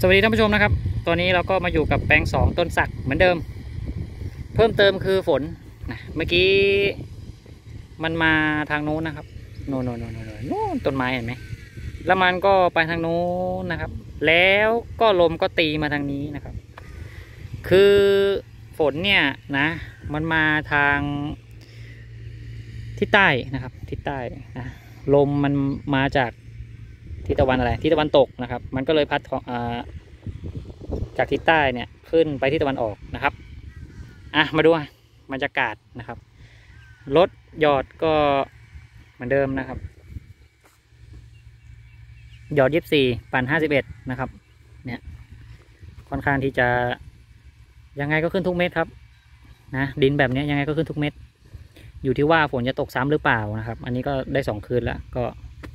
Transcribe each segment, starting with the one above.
สวัสดีท่านผู้ชมนะครับตอนนี้เราก็มาอยู่กับแปลงสองต้นสักเหมือนเดิม เพิ่มเติมคือฝนนะเมื่อกี้มันมาทางโน้นนะครับโน่นโน่นโน่นโน่นโน่นต้นไม้เห็นไหมแล้วมันก็ไปทางโน้นนะครับ แล้วก็ลมก็ตีมาทางนี้นะครับ คือฝนเนี่ยนะ มันมาทางทิศใต้นะครับทิศใต้นะลมมันมาจาก ทิศตะวันอะไรทิศตะวันตกนะครับ มันก็เลยพัดของอาจากทิศใต้เนี่ยขึ้นไปทิศตะวันออกนะครับอะมาดูบรรยากาศนะครับรถหยอดก็เหมือนเดิมนะครับ หยอดยี่สิบสี่ปั่นห้าสิบเอ็ดนะครับ เนี่ยค่อนข้างที่จะยังไงก็ขึ้นทุกเม็ดครับนะดินแบบนี้ยังไงก็ขึ้นทุกเม็ดอยู่ที่ว่าฝนจะตกซ้ำหรือเปล่านะครับ อันนี้ก็ได้สองคืนแล้วก็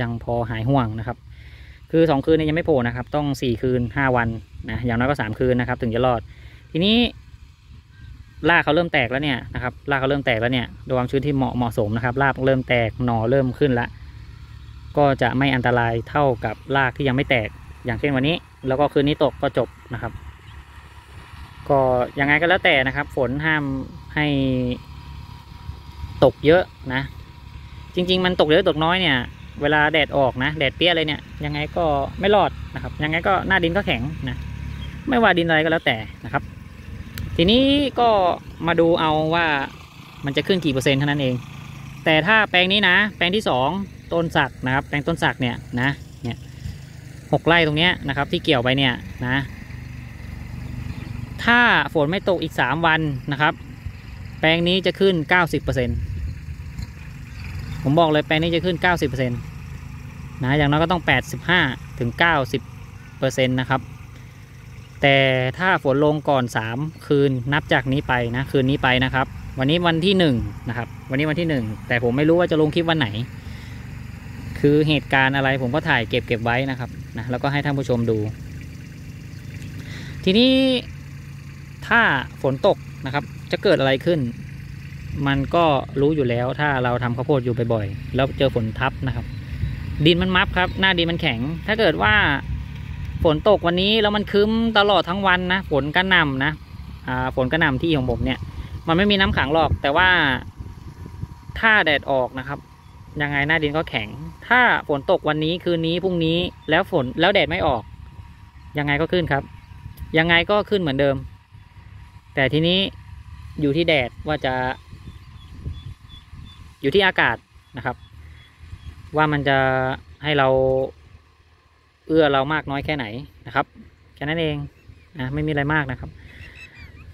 ยังพอหายห่วงนะครับ คือสองคืนนี้ยังไม่โผล่นะครับ ต้องสี่คืนห้าวันนะอย่างน้อยก็สามคืนนะครับ ถึงจะรอด ทีนี้รากเขาเริ่มแตกแล้วเนี่ยนะครับรากเขาเริ่มแตกแล้วเนี่ยด้วยความชื้นที่เหมาะเหมาะสมนะครับรากเริ่มแตกหน่อเริ่มขึ้นละก็จะไม่อันตรายเท่ากับรากที่ยังไม่แตก อย่างเช่นวันนี้ แล้วก็คืนนี้ตกก็จบนะครับ ก็ยังไงก็แล้วแต่นะครับ ฝนห้ามให้ตกเยอะนะ จริง ๆ มันตกเยอะตกน้อยเนี่ย เวลาแดดออกนะแดดเปียอะไรเนี่ยยังไงก็ไม่รอดนะครับ ยังไงก็หน้าดินก็แข็งนะไม่ว่าดินอะไรก็แล้วแต่นะครับ ทีนี้ก็มาดูเอาว่ามันจะขึ้นกี่เปอร์เซ็นต์เท่านั้นเอง แต่ถ้าแปลงนี้นะ แปลงที่ 2 ต้นสักนะครับ แปลงต้นสักเนี่ยนะเนี่ยหกไร่ตรงนี้นะครับ ที่เกี่ยวไปเนี่ยนะ ถ้าฝนไม่ตกอีก 3 วันนะครับ แปลงนี้จะขึ้น 90%ผมบอกเลยแปลงนี้จะขึ้น 90% นะอย่างน้อยก็ต้องแปดสิบห้าถึงเก้าสิบเปอร์เซ็นต์นะครับ แต่ถ้าฝนลงก่อนสามคืนนับจากนี้ไปนะคืนนี้ไปนะครับ วันนี้วันที่หนึ่งนะครับวันนี้วันที่หนึ่งแต่ผมไม่รู้ว่าจะลงคลิปวันไหน คือเหตุการณ์อะไรผมก็ถ่ายเก็บเก็บไว้นะครับนะแล้วก็ให้ท่านผู้ชมดู ทีนี้ถ้าฝนตกนะครับ จะเกิดอะไรขึ้น มันก็รู้อยู่แล้วถ้าเราทำข้าวโพดอยู่บ่อยๆแล้วเจอฝนทับนะครับ ดินมันมับครับ หน้าดินมันแข็ง ถ้าเกิดว่าฝนตกวันนี้แล้วมันคึ้มตลอดทั้งวันนะฝนกระหน่ำนะฝนกระหน่ำที่ของผมเนี่ย มันไม่มีน้ำขังหรอก แต่ว่าถ้าแดดออกนะครับ ยังไงหน้าดินก็แข็ง ถ้าฝนตกวันนี้คืนนี้พรุ่งนี้แล้วฝนแล้วแดดไม่ออก ยังไงก็ขึ้นครับ ยังไงก็ขึ้นเหมือนเดิม แต่ทีนี้อยู่ที่แดดว่าจะ อยู่ที่อากาศนะครับ ว่ามันจะให้เราเอื้อเรามากน้อยแค่ไหนนะครับแค่นั้นเองนะไม่มีอะไรมากนะครับ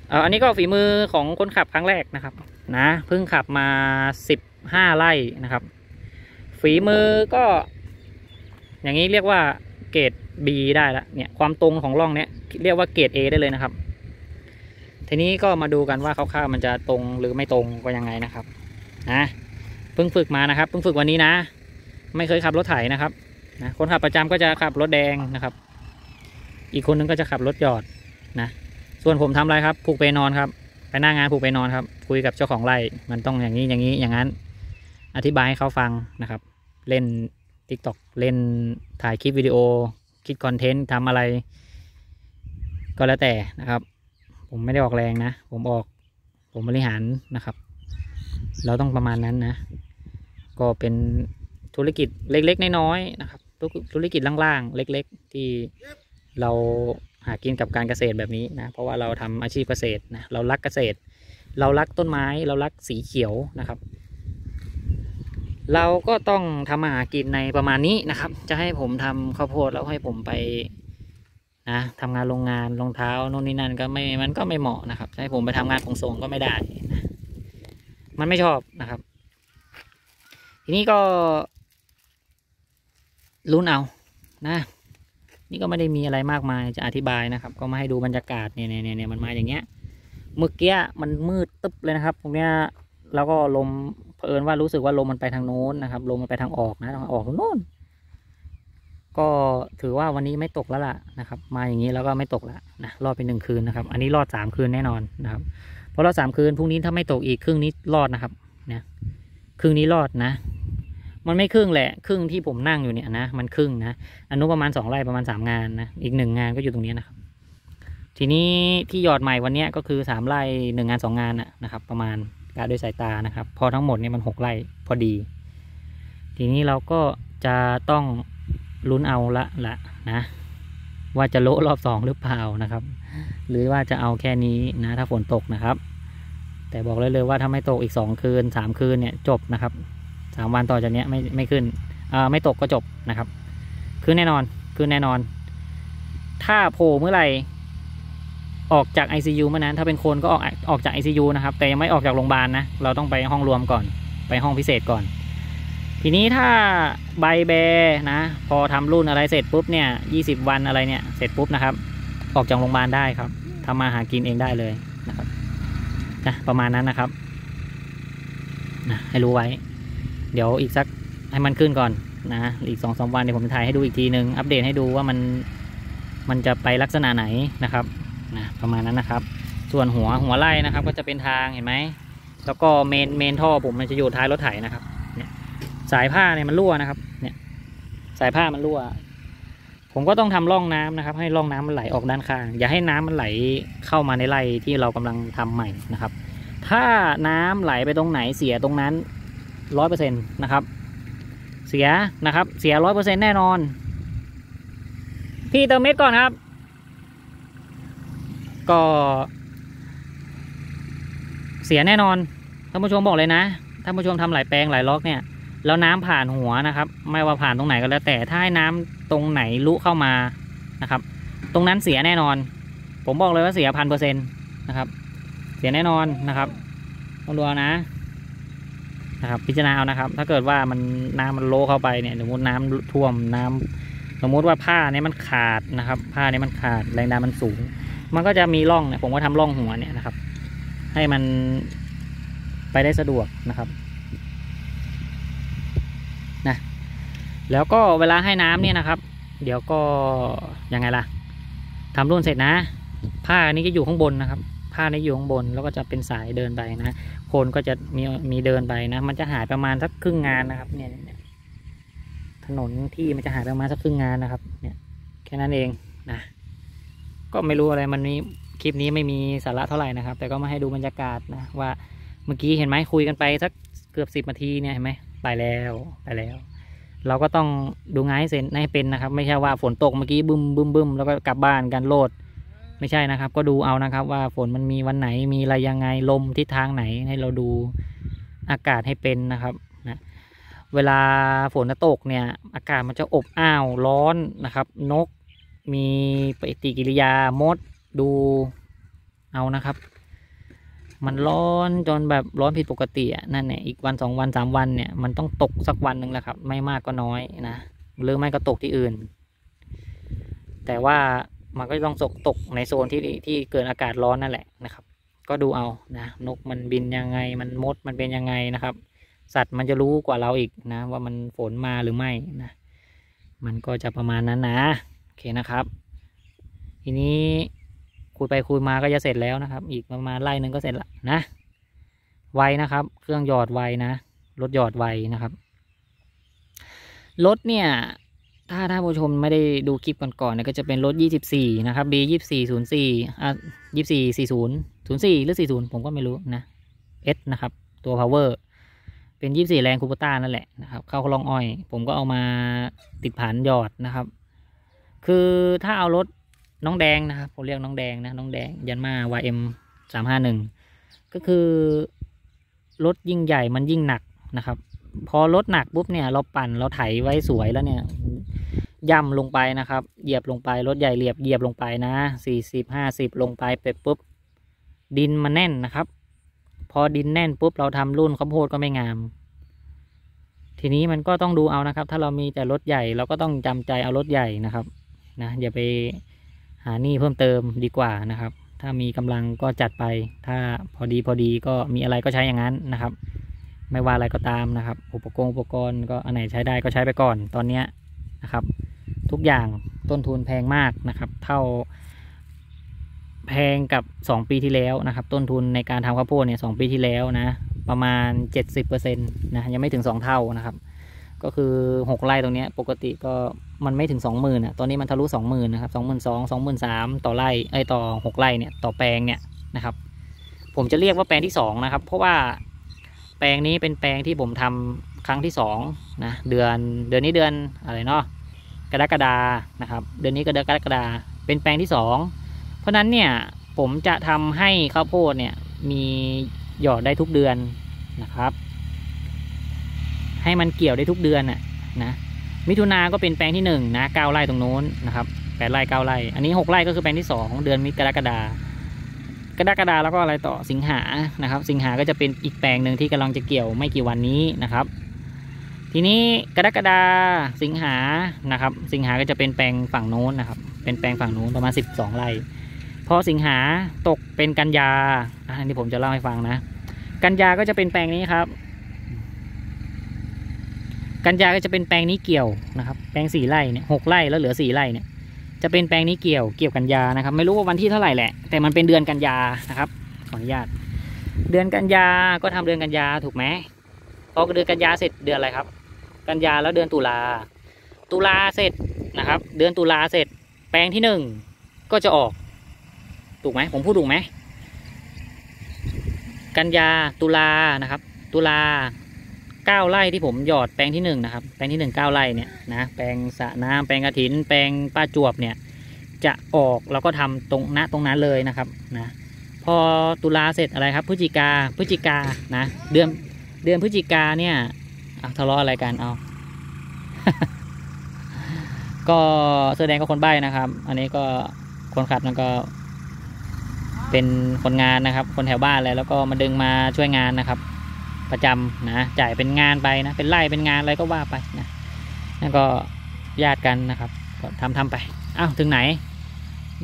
เอออันนี้ก็ฝีมือของคนขับครั้งแรกนะครับนะเพิ่งขับมาสิบห้าไร่นะครับ ฝีมือก็ อย่างนี้เรียกว่าเกรด B ได้ละเนี่ยความตรงของร่องเนี้ยเรียกว่าเกรด A ได้เลยนะครับ ทีนี้ก็มาดูกันว่าคร่าวๆมันจะตรงหรือไม่ตรงก็ยังไงนะครับนะเพิ่งฝึกมานะครับเพิ่งฝึกวันนี้นะ ไม่เคยขับรถไถนะครับนะคนขับประจำก็จะขับรถแดงนะครับ อีกคนนึงก็จะขับรถหยอดนะ ส่วนผมทำอะไรครับผูกไปนอนครับ ไปหน้างานผูกไปนอนครับ คุยกับเจ้าของไร่มันต้องอย่างนี้อย่างนี้อย่างนั้น อธิบายให้เขาฟังนะครับ เล่น t ิ k t o k เล่นถ่ายคลิปวิดีโอ คิดคอนเทนต์ทำอะไร ก็แล้วแต่นะครับ ผมไม่ได้ออกแรงนะ ผมออกผมบริหารนะครับ เราต้องประมาณนั้นนะ ก็เป็น ธุรกิจเล็กๆน้อยๆนะครับธุรกิจล่างๆ เล็ก ๆ ที่เราหากินกับการเกษตรแบบนี้นะเพราะว่าเราทำอาชีพเกษตรนะเรารักเกษตร เรารักต้นไม้เรารักสีเขียวนะครับ เราก็ต้องทำมาหากินในประมาณนี้นะครับ จะให้ผมทำข้าวโพดแล้วให้ผมไปนะทำงานโรงงานรองเท้าโน่นนี่นั่นก็ไม่มันก็ไม่เหมาะนะครับให้ผมไปทำงานของส่งก็ไม่ได้นะมันไม่ชอบนะครับ ทีนี้ก็ ลุ้นเอานะ นี่ก็ไม่ได้มีอะไรมากมายจะอธิบายนะครับ ก็มาให้ดูบรรยากาศเนี่ยเนี่ยเนี่ยมันมาอย่างเงี้ยเมื่อกี้มันมืดตึ๊บเลยนะครับตรงเนี้ยแล้วก็ลมเผอิญว่ารู้สึกว่าลมมันไปทางโน้นนะครับ ลมมันไปทางออกนะทางออกทางโน้นก็ถือว่าวันนี้ไม่ตกแล้วล่ะนะครับ มาอย่างนี้แล้วก็ไม่ตกแล้วนะรอดไปหนึ่งคืนนะครับ อันนี้รอดสามคืนแน่นอนนะครับเพราะรอดสามคืนพรุ่งนี้ถ้าไม่ตกอีกครึ่งนี้รอดนะครับเนี่ยครึ่งนี้รอดนะ มันไม่ครึ่งแหละ ครึ่งที่ผมนั่งอยู่เนี่ยนะ มันครึ่งนะอนุประมาณสองไร่ประมาณสามงานนะ อีกหนึ่งงานก็อยู่ตรงนี้นะครับ ทีนี้ที่หยอดใหม่วันนี้ก็คือสามไร่หนึ่งงานสองงานนะนะครับ ประมาณกาด้วยสายตานะครับ พอทั้งหมดเนี่ยมันหกไร่พอดี ทีนี้เราก็จะต้องลุ้นเอาละละนะ ว่าจะโละรอบสองหรือเปล่านะครับ หรือว่าจะเอาแค่นี้นะ ถ้าฝนตกนะครับ แต่บอกเลยเลยว่าถ้าไม่ตกอีกสองคืนสามคืนเนี่ยจบนะครับ สามวันต่อจากนี้ไม่ไม่ขึ้นอ่าไม่ตกก็จบนะครับคือแน่นอนคือแน่นอน ถ้าโผล่เมื่อไหร่ออกจาก ICU เมื่อนั้น ถ้าเป็นคนก็ออกออกจาก ICU นะครับ แต่ยังไม่ออกจากโรงพยาบาลนะ เราต้องไปห้องรวมก่อน ไปห้องพิเศษก่อน ทีนี้ถ้าใบแบนะ พอทำรุ่นอะไรเสร็จปุ๊บเนี่ยยี่สิบวันอะไรเนี่ย เสร็จปุ๊บนะครับ ออกจากโรงพยาบาลได้ครับทำมาหากินเองได้เลยนะครับนะประมาณนั้นนะครับนะให้รู้ไว้ เดี๋ยวอีกสักให้มันขึ้นก่อนนะอีกสองสามวันเดี๋ยวผมจะถ่ายให้ดูอีกทีนึงอัปเดตให้ดูว่ามันมันจะไปลักษณะไหนนะครับนะประมาณนั้นนะครับ ส่วนหัวหัวไล่นะครับ ก็จะเป็นทางเห็นไหมแล้วก็เมนเมนท่อผมมันจะอยู่ท้ายรถไถนะครับ เนี่ย สายผ้าเนี่ยมันรั่วนะครับ เนี่ย สายผ้ามันรั่ว ผมก็ต้องทำร่องน้ำนะครับ ให้ร่องน้ำมันไหลออกด้านข้าง อย่าให้น้ำมันไหลเข้ามาในไร่ที่เรากำลังทำใหม่นะครับ ถ้าน้ำไหลไปตรงไหนเสียตรงนั้น ร้อยเปอร์เซ็นต์นะครับ เสียนะครับ เสียร้อยเปอร์เซ็นต์แน่นอนพี่เติมเม็ดก่อนครับ ก็ เสียแน่นอนท่านผู้ชมบอกเลยนะท่านผู้ชมทำหลายแปลงหลายล็อกเนี่ยแล้วน้ำผ่านหัวนะครับ ไม่ว่าผ่านตรงไหนก็แล้ว แต่ถ้าให้น้ำตรงไหนลุเข้ามานะครับ ตรงนั้นเสียแน่นอน ผมบอกเลยว่าเสียพันเปอร์เซ็นต์นะครับ เสียแน่นอนนะครับต้องดูนะ นะครับ พิจารณาเอานะครับ ถ้าเกิดว่ามันน้ำมันโลเข้าไปเนี่ยสมมติน้ำท่วมน้ำสมมุติว่าผ้าเนี่ยมันขาดนะครับ ผ้าเนี่ยมันขาดแรงดันมันสูง มันก็จะมีร่องเนี่ยผมก็ทำร่องหัวเนี่ยนะครับ ให้มันไปได้สะดวกนะครับนะแล้วก็เวลาให้น้ำเนี่ยนะครับ เดี๋ยวก็ยังไงล่ะทำรุ่นเสร็จนะ ผ้าอันนี้ก็อยู่ข้างบนนะครับ ผ้านี้อยู่ข้างบนแล้วก็จะเป็นสายเดินไปนะ คนก็จะมีมีเดินไปนะ มันจะหายประมาณสักครึ่งงานนะครับ เนี่ยเนี่ยถนนที่มันจะหายประมาณสักครึ่งงานนะครับ เนี่ยแค่นั้นเองนะก็ไม่รู้อะไรมันนี้คลิปนี้ไม่มีสาระเท่าไหร่นะครับ แต่ก็มาให้ดูบรรยากาศนะว่าเมื่อกี้เห็นไหมคุยกันไปสักเกือบสิบนาทีเนี่ยเห็นไหมไปแล้วไปแล้ว เราก็ต้องดูงานให้เสร็จให้เป็นนะครับ ไม่ใช่ว่าฝนตกเมื่อกี้บึ้มบึ้มบึ้มแล้วก็กลับบ้านกันโลด ไม่ใช่นะครับ ก็ดูเอานะครับ ว่าฝนมันมีวันไหนมีอะไรยังไงลมทิศทางไหนให้เราดูอากาศให้เป็นนะครับนะเวลาฝนจะตกเนี่ย อากาศมันจะอบอ้าวร้อนนะครับ นกมีปฏิกิริยามดดูเอานะครับ มันร้อนจนแบบร้อนผิดปกติอะนั่นเนี่ยอีกวันสองวันสามวันเนี่ยมันต้องตกสักวันหนึ่งแหละครับ ไม่มากก็น้อยนะหรือไม่ก็ตกที่อื่น แต่ว่า มันก็ต้องตกตกในโซนที่ที่เกิดอากาศร้อนนั่นแหละนะครับ ก็ดูเอานะนกมันบินยังไงมันมดมันเป็นยังไงนะครับ สัตว์มันจะรู้กว่าเราอีกนะ ว่ามันฝนมาหรือไม่นะมันก็จะประมาณนั้นนะโอเคนะครับ ทีนี้คุยไปคุยมาก็จะเสร็จแล้วนะครับ อีกประมาณไล่หนึ่งก็เสร็จละนะ ไวนะครับ เครื่องหยอดไวนะรถหยอดไวนะครับรถเนี่ย ถ้าท่านผู้ชมไม่ได้ดูคลิปก่อนๆเนี่ยก็จะเป็นรถ 24 นะครับ B 2404อะ2440 04 หรือ 40 ผมก็ไม่รู้นะ S นะครับ ตัว power เป็น 24 แรงคูปต้านั่นแหละนะครับ เข้าคลองอ้อย ผมก็เอามาติดผ่านหยอดนะครับ คือถ้าเอารถน้องแดงนะครับ ผมเรียกน้องแดงนะ น้องแดง ยันมา YM 351 ก็คือ รถยิ่งใหญ่มันยิ่งหนักนะครับ พอรถหนักปุ๊บเนี่ย เราปั่นเราไถไว้สวยแล้วเนี่ย ย่ำลงไปนะครับ เหยียบลงไปรถใหญ่เหยียบเหยียบลงไปนะสี่สิบห้าสิบลงไปเป็ดปุ๊บ ดินมันแน่นนะครับ พอดินแน่นปุ๊บเราทำรุ่นข้าวโพดก็ไม่งาม ทีนี้มันก็ต้องดูเอานะครับ ถ้าเรามีแต่รถใหญ่เราก็ต้องจำใจเอารถใหญ่นะครับนะอย่าไปหาหนี้เพิ่มเติมดีกว่านะครับ ถ้ามีกำลังก็จัดไป ถ้าพอดีพอดีก็มีอะไรก็ใช้อย่างนั้นนะครับ ไม่ว่าอะไรก็ตามนะครับ อุปกรณ์อุปกรณ์ก็อันไหนใช้ได้ก็ใช้ไปก่อนตอนเนี้ยนะครับ ทุกอย่างต้นทุนแพงมากนะครับ เท่าแพงกับ 2 ปีที่แล้วนะครับ ต้นทุนในการทำข้าวโพดเนี่ยสปีที่แล้วนะประมาณ 70%นะยังไม่ถึง 2 เท่านะครับ ก็คือหกไร่ตรงนี้ปกติก็มันไม่ถึงสองหมื่นอะตอนนี้มันทะลุสองหมื่นนะครับสองหมื่นสองสองหมื่นสามต่อไร่ไอ้ต่อหกไร่เนี่ยต่อแปลงเนี่ยนะครับ ผมจะเรียกว่าแปลงที่สองนะครับ เพราะว่าแปลงนี้เป็นแปลงที่ผมทำครั้งที่สองนะเดือนเดือนนี้เดือนอะไรเนาะ กรกฎานะครับ เดือนนี้ก็เดือนกรกฎาเป็นแปลงที่สองเพราะฉะนั้นเนี่ยผมจะทำให้ข้าวโพดเนี่ยมีหยอดได้ทุกเดือนนะครับ ให้มันเกี่ยวได้ทุกเดือนน่ะนะมิถุนาก็เป็นแปลงที่หนึ่งนะเก้าไร่ตรงโน้นนะครับแปดไร่เก้าไร่อันนี้หกไร่ก็คือแปลงที่สองเดือนมิกรกฎากรกฎาแล้วก็อะไรต่อสิงหานะครับ สิงหาก็จะเป็นอีกแปลงหนึ่งที่กำลังจะเกี่ยวไม่กี่วันนี้นะครับ ทีนี้กรกฎาสิงหานะครับ สิงหาก็จะเป็นแปลงฝั่งโน้นนะครับ เป็นแปลงฝั่งโน้นประมาณสิบสองไร่พอสิงหาตกเป็นกันยาอันนี้ผมจะเล่าให้ฟังนะ กันยาก็จะเป็นแปลงนี้ครับ กันยาก็จะเป็นแปลงนี้เกี่ยวนะครับ แปลงสี่ไร่เนี่ยหกไร่แล้วเหลือสี่ไร่เนี่ย จะเป็นแปลงนี้เกี่ยวเกี่ยวกันยานะครับ ไม่รู้ว่าวันที่เท่าไหร่แหละ แต่มันเป็นเดือนกันยานะครับ ขออนุญาต เดือนกันยาก็ทำเดือนกันยาถูกไหมพอเดือนกันยาเสร็จเดือนอะไรครับ กันยาแล้วเดือนตุลา ตุลาเสร็จนะครับ เดือนตุลาเสร็จ แปลงที่หนึ่งก็จะออก ถูกไหมผมพูดถูกไหม กันยาตุลานะครับ ตุลาเก้าไร่ที่ผมหยอดแปลงที่หนึ่งนะครับ แปลงที่หนึ่งเก้าไร่เนี่ยนะแปลงสระน้ำแปลงกระถิน แปลงป้าจวบเนี่ย จะออกแล้วก็ทำตรงณตรงนั้นเลยนะครับนะพอตุลาเสร็จอะไรครับพฤศจิกาพฤศจิกานะเดือนเดือนพฤศจิกาเนี่ย ทะเลาะอะไรกันเอา ก็แสอแดงก็คนใบ้นะครับ อันนี้ก็คนขับนั่นก็เป็นคนงานนะครับ คนแถวบ้านเลยแล้วก็มาดึงมาช่วยงานนะครับ ประจำนะจ่ายเป็นงานไปนะ เป็นไร่เป็นงานอะไรก็ว่าไปนะนั่นก็ญาติกันนะครับ ก็ทำทำไปอ้าวถึงไหน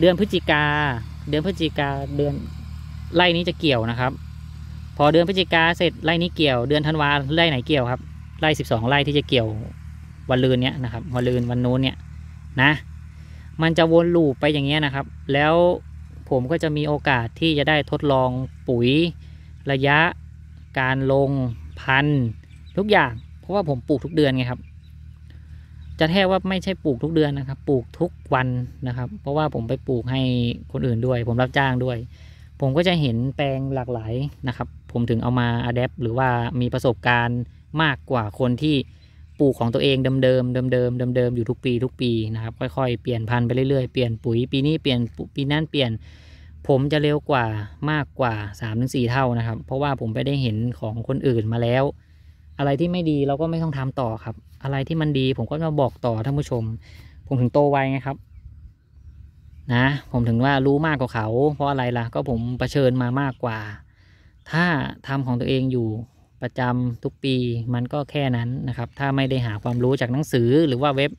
เดือนพฤศจิกา เดือนพฤศจิกาเดือนไร่นี้จะเกี่ยวนะครับ พอเดือนพฤศจิกาเสร็จไร่นี้เกี่ยว เดือนธันวาไร่ไหนเกี่ยวครับ ไร่สิบสองไร่ที่จะเกี่ยววันลืนเนี้ยนะครับวันลืนวันนู้นเนี่ยนะ มันจะวนลูปไปอย่างเงี้ยนะครับ แล้วผมก็จะมีโอกาสที่จะได้ทดลองปุ๋ยระยะการลงพันธุ์ทุกอย่าง เพราะว่าผมปลูกทุกเดือนไงครับ จะแท้ว่าไม่ใช่ปลูกทุกเดือนนะครับ ปลูกทุกวันนะครับ เพราะว่าผมไปปลูกให้คนอื่นด้วย ผมรับจ้างด้วย ผมก็จะเห็นแปลงหลากหลายนะครับ ผมถึงเอามาอัดแอปหรือว่ามีประสบการณ์ มากกว่าคนที่ปลูกของตัวเองเดิมๆเดิมๆเดิมๆอยู่ทุกปีทุกปีนะครับค่อยๆ เปลี่ยนพันธุ์ไปเรื่อยๆเปลี่ยนปุ๋ยปีนี้เปลี่ยนปีนั้นเปลี่ยน ผมจะเร็วกว่ามากกว่า3าถึงสเท่านะครับ เพราะว่าผมไปได้เห็นของคนอื่นมาแล้ว อะไรที่ไม่ดีเราก็ไม่ต้องทำต่อครับ อะไรที่มันดีผมก็มาบอกต่อท่านผู้ชม ผมถึงโตไวไงครับนะผมถึงว่ารู้มากกว่าเขา เพราะอะไรล่ะ ก็ผมเผชิญมามากกว่า ถ้าทำของตัวเองอยู่ ประจำทุกปีมันก็แค่นั้นนะครับ ถ้าไม่ได้หาความรู้จากหนังสือหรือว่าเว็บ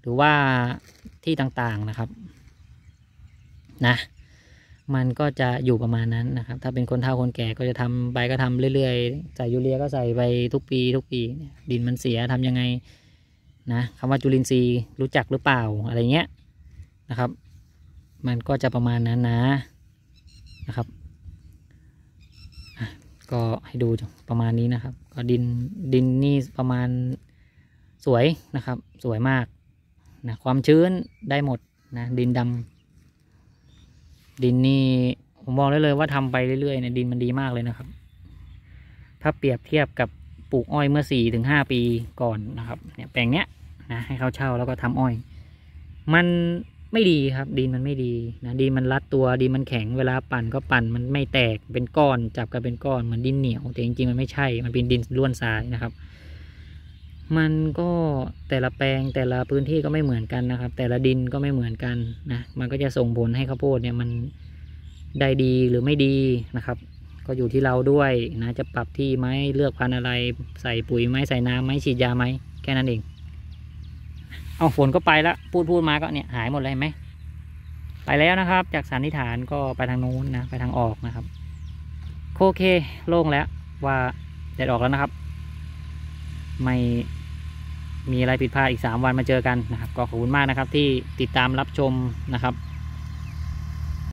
หรือว่าที่ต่างๆนะครับนะมันก็จะอยู่ประมาณนั้นนะครับ ถ้าเป็นคนเฒ่าคนแก่ก็จะทำไปก็ทำเรื่อยๆ ใส่ยูเรียก็ใส่ไปทุกปีทุกปี ดินมันเสียทำยังไงนะคำว่าจุลินทรีย์รู้จักหรือเปล่าอะไรเงี้ยนะครับ มันก็จะประมาณนั้นนะนะครับ ก็ให้ดูประมาณนี้นะครับ ก็ดินดินนี่ประมาณสวยนะครับ สวยมากนะความชื้นได้หมดนะดินดำดินนี่ผมบอกได้เลยว่าทำไปเรื่อยๆเนี่ยดินมันดีมากเลยนะครับ ถ้าเปรียบเทียบกับปลูกอ้อยเมื่อสี่ถึงห้าปีก่อนนะครับ เนี่ยแปลงเนี้ยนะให้เขาเช่าแล้วก็ทำอ้อย มัน ไม่ดีครับ ดินมันไม่ดีนะดินมันรัดตัวดินมันแข็งเวลาปั่นก็ปั่นมันไม่แตกเป็นก้อนจับกันเป็นก้อนเหมือนดินเหนียว แต่จริงๆมันไม่ใช่ มันเป็นดินล้วนทรายนะครับ มันก็แต่ละแปลงแต่ละพื้นที่ก็ไม่เหมือนกันนะครับ แต่ละดินก็ไม่เหมือนกันนะมันก็จะส่งผลให้ข้าวโพดเนี่ยมันได้ดีหรือไม่ดีนะครับ ก็อยู่ที่เราด้วยนะจะปรับที่ไหมเลือกพันธุ์อะไร ใส่ปุ๋ยไหมใส่น้ำไหมฉีดยาไหมแค่นั้นเอง เอาฝนก็ไปแล้วพูดพูดมาก็เนี่ยหายหมดเลยเห็นไหมไปแล้วนะครับ จากสันนิษฐานก็ไปทางนู้นนะไปทางออกนะครับ โอเคโล่งแล้วว่าแดดออกแล้วนะครับ ไม่มีอะไรผิดพลาดอีก 3 วันมาเจอกันนะครับ ก็ขอบคุณมากนะครับที่ติดตามรับชมนะครับ